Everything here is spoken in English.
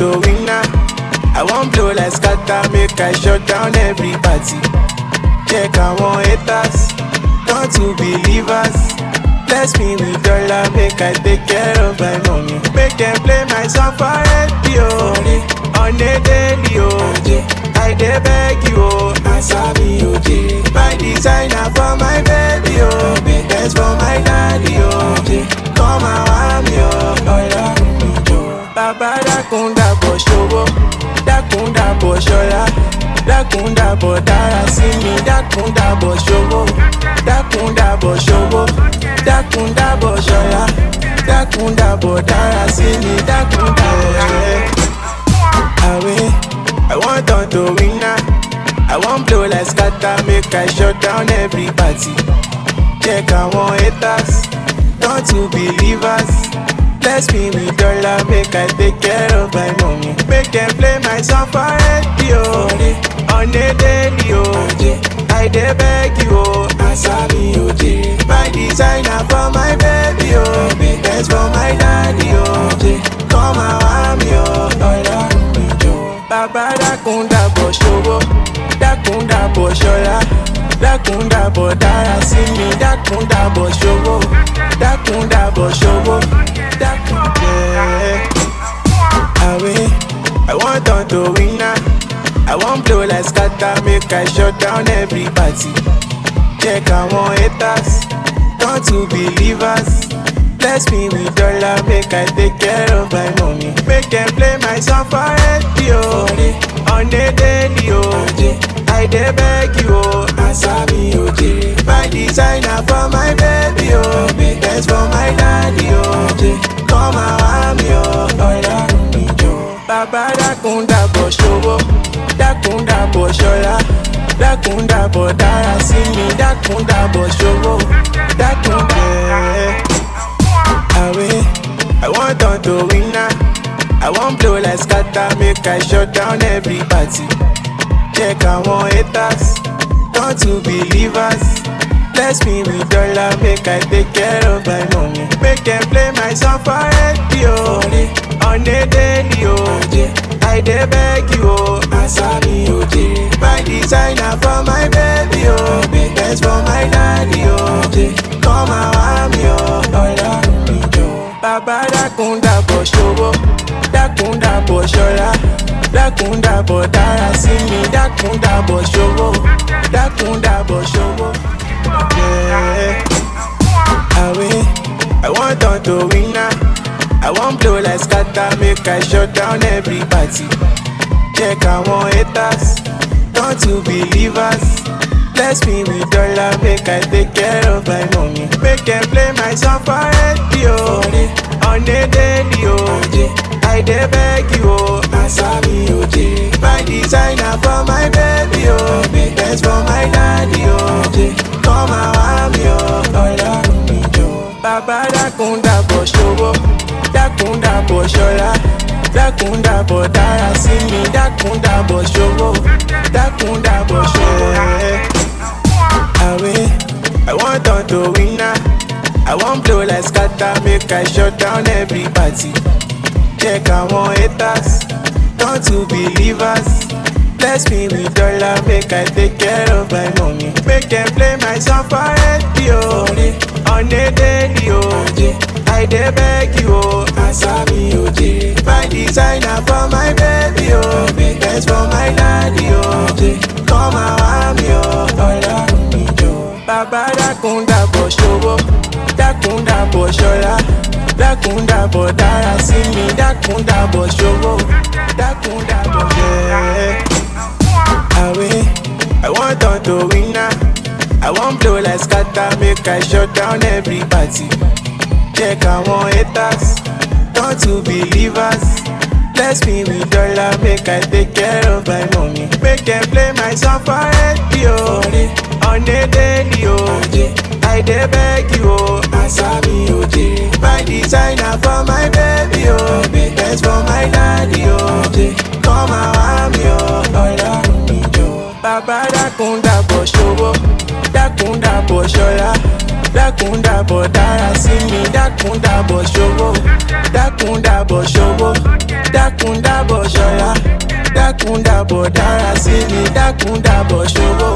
to winner. I want blow like scatter, make I shut down every party. Check àwọn haters, turn to believers. Bless me with dollar, make I take care of my money. Make them play my song for radio. On a daily, oh. I dey beg you, oh. Answer me, oh. My designer for my baby, oh. Best for my daddy, oh. Come and want me, oh. Ọlọ́run mi Dákun dàbọ̀ dára sí mi, dákun dàbọ̀ ṣòwò. Dákun dàbọ̀ ṣòwò, I want turn to winner. I want blow like scatter, make I shut down every party. Check àwọn haters, turn to believers. Bless me with dollar, make I take care of my money. Make them play my song for radio. Dey beg you, oh. Me, oh. My designer for my baby, oh. Best for my daddy, oh. Come want me, oh. Ọlọ́run mi jọ. Bàbá dákun dàbọ̀ ṣòwò, dákun dàbọ̀ ṣọlá. Dákun dàbọ̀ dára sí mi, dákun dàbọ̀ ṣòwò. Dákun dàbọ̀ ṣòwò, dákun jẹ́. Away, I want to winner. I want like scatter, make I shut down every party. Check àwọn haters, turn to believers. Bless me with dollar, make I take care of my money. Make them play my song for radio. Oh. On a daily, oh. I dey beg you, oh. Answer me, oh. Ṣòwò, dákun dàbọ̀ ṣọlá. Dákun dàbọ̀ dára sí mi, dákun dàbọ̀ ṣòwò. Dákun jẹ́ away. I want turn to winner. I want blow like scatter, make I shut down every party. Check àwọn haters, turn to believers. Bless me with dollar, make I take care of my money. Make them play my song for radio. On a daily, oh. I dey beg you, oh. Me, oh. My designer for my baby, oh. Best for my daddy, oh. Come and want me, oh. Ọlọ́run mi jọ. Bàbá dákun dàbọ̀ ṣòwò, dákun dàbọ̀ ṣọlá. Dákun dàbọ̀ dára sí mi, dákun dàbọ̀ ṣòwò. Dákun dàbọ̀ ṣòwò. Yeah. Away, I want to winner. Make I shut down every party. Check àwọn haters, turn to believers. Bless me with dollar, make I take care of my money. Make them play my song for radio. On a daily, oh. I dey beg you, oh. Answer me, oh. My designer for my baby, oh. Best for my daddy, oh. Come and want me, oh. Ọlọ́run mi jọ. Bàbá dákun dàbọ̀ ṣòwò, dákun dàbọ̀ ṣọlá. Dákun dàbọ̀ dára sí mi, dákun dàbọ̀ ṣòwò. Dákun dàbọ̀ ṣẹ́. Away, I want turn to winner. I want blow like scatter, make I shut down every party. Check àwọn haters, turn to believers. Bless me with dollar, make I take care of my money. Make them play my song for radio. On a daily, oh. I dey beg you, oh. Answer me, oh. My designer for my baby, oh. Best for my daddy, oh. Come want me, oh. Ọlọ́run mi jọ. Bàbá dákun dàbọ̀ ṣòwò, dákun dàbọ̀ ṣọlá. Dákun dàbọ̀ dára sí mi, dákun dàbọ̀ ṣòwò. Dákun dàbọ̀ jẹ́. Away, I want turn to winner. I want blow like scatter, make I shut down every party. Check àwọn haters, turn to believers. Bless me with dollar, make I take care of my money. Make them play my song for radio. On a daily, oh. I dey beg you, oh. Answer me, oh. My designer for my baby, oh. Best for my daddy, oh. Come want me, oh. Ọlọ́run mi jọ. Bàbá dákun dàbọ̀ ṣòwò, dákun dàbọ̀ ṣọlá. Dákun dàbọ̀ dára sí mi, dákun dàbọ̀ ṣòwò. Dákun dàbọ̀ ṣòwò. Dákun dábọ̀ ṣọlá dákun dábọ̀ dára sí mi dákun dábọ̀ ṣọlá.